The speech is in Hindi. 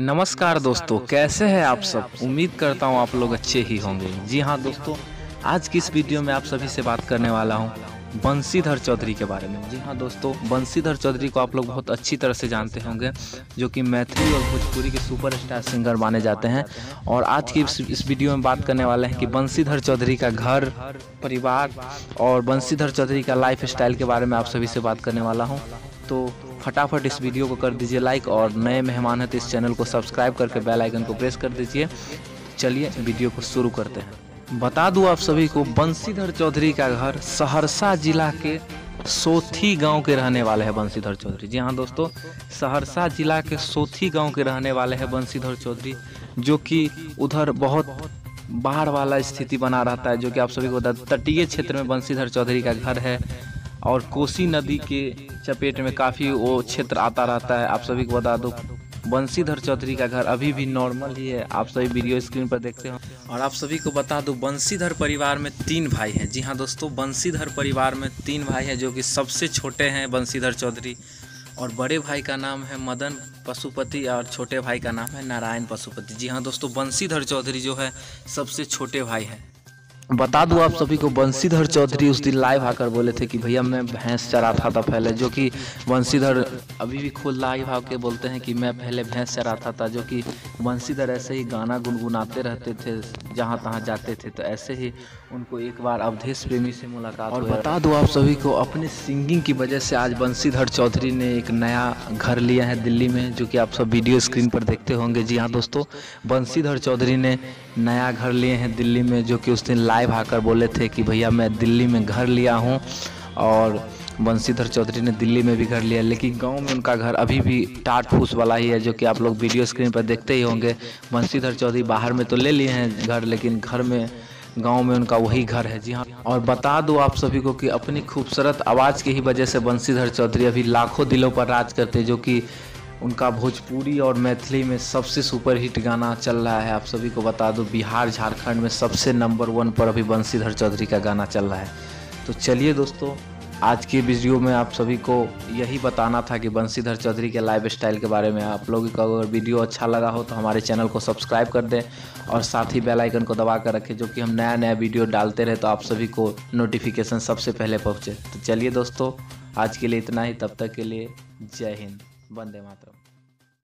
नमस्कार दोस्तों कैसे हैं आप सब? उम्मीद करता हूँ आप लोग अच्छे ही होंगे। जी हाँ दोस्तों आज की इस वीडियो में आप सभी से बात करने वाला हूँ बंसीधर चौधरी के बारे में। जी हाँ दोस्तों बंसीधर चौधरी को आप लोग बहुत अच्छी तरह से जानते होंगे जो कि मैथिली और भोजपुरी के सुपरस्टार सिंगर माने जाते हैं। और आज की इस, वीडियो में बात करने वाले हैं कि बंसीधर चौधरी का घर परिवार और बंसीधर चौधरी का लाइफ स्टाइल के बारे में आप सभी से बात करने वाला हूँ। तो फटाफट इस वीडियो को कर दीजिए लाइक और नए मेहमान हैं तो इस चैनल को सब्सक्राइब करके बेल आइकन को प्रेस कर दीजिए। चलिए वीडियो को शुरू करते हैं। बता दूँ आप सभी को बंसीधर चौधरी का घर सहरसा जिला के सोथी गाँव के रहने वाले हैं बंसीधर चौधरी। जी हाँ दोस्तों, सहरसा जिला के सोथी गाँव के रहने वाले हैं बंसीधर चौधरी, जो कि उधर बहुत बाढ़ वाला स्थिति बना रहता है, जो कि आप सभी को तटीय क्षेत्र में बंसीधर चौधरी का घर है और कोसी नदी के चपेट में काफ़ी वो क्षेत्र आता रहता है। आप सभी को बता दो बंसीधर चौधरी का घर अभी भी नॉर्मल ही है। आप सभी वीडियो स्क्रीन पर देखते हो। और आप सभी को बता दूँ बंसीधर परिवार में तीन भाई हैं। जी हाँ दोस्तों बंसीधर परिवार में तीन भाई हैं जो कि सबसे छोटे हैं बंसीधर चौधरी। और बड़े भाई का नाम है मदन पशुपति और छोटे भाई का नाम है नारायण पशुपति। जी हाँ दोस्तों बंसीधर चौधरी जो है सबसे छोटे भाई हैं। बता दूँ आप सभी को बंसीधर चौधरी उस दिन लाइव आकर बोले थे कि भैया मैं भैंस चराता था पहले जो कि बंसीधर अभी भी खुद लाइव आके बोलते हैं कि मैं पहले भैंस चराता था जो कि बंसीधर ऐसे ही गाना गुनगुनाते रहते थे जहाँ तहाँ जाते थे तो ऐसे ही उनको एक बार अवधेश प्रेमी से मुलाकात और बता दूँ आप सभी को अपने सिंगिंग की वजह से आज बंसीधर चौधरी ने एक नया घर लिया है दिल्ली में जो कि आप सब वीडियो स्क्रीन पर देखते होंगे। जी हाँ दोस्तों बंसीधर चौधरी ने नया घर लिए हैं दिल्ली में जो कि उस दिन लाइव आकर बोले थे कि भैया मैं दिल्ली में घर लिया हूँ और बंशीधर चौधरी ने दिल्ली में भी घर लिया, लेकिन गाँव में उनका घर अभी भी टाट फूस वाला ही है, जो कि आप लोग वीडियो स्क्रीन पर देखते ही होंगे। बंशीधर चौधरी बाहर में तो ले लिए हैं घर, लेकिन घर में, गाँव में उनका वही घर है। जी हाँ। और बता दो आप सभी को कि अपनी खूबसूरत आवाज़ की ही वजह से बंशीधर चौधरी अभी लाखों दिलों पर राज करते जो कि उनका भोजपुरी और मैथिली में सबसे सुपरहिट गाना चल रहा है। आप सभी को बता दो, बिहार, झारखंड में सबसे नंबर वन पर अभी बंसीधर चौधरी का गाना चल रहा है। तो चलिए दोस्तों, आज की वीडियो में आप सभी को यही बताना था कि बंसीधर चौधरी के लाइफ स्टाइल के बारे में आप लोगों का अगर वीडियो अच्छा लगा हो तो हमारे चैनल को सब्सक्राइब कर दें और साथ ही बेल आइकन को दबा कर रखें, जो कि हम नया नया वीडियो डालते रहे तो आप सभी को नोटिफिकेशन सबसे पहले पहुँचे। तो चलिए दोस्तों, आज के लिए इतना ही। तब तक के लिए जय हिंद। Vande Mata.